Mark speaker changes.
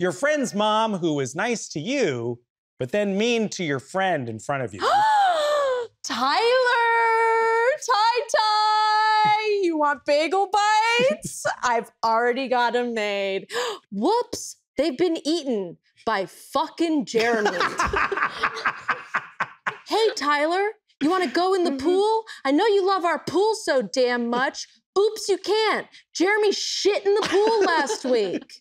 Speaker 1: your friend's mom who was nice to you, but then mean to your friend in front of you.
Speaker 2: Tyler! Ty Ty! You want bagel bites? I've already got them made. Whoops! They've been eaten by fucking Jeremy. hey, Tyler, you want to go in the mm-hmm. pool? I know you love our pool so damn much. Oops, you can't. Jeremy shit in the pool last week.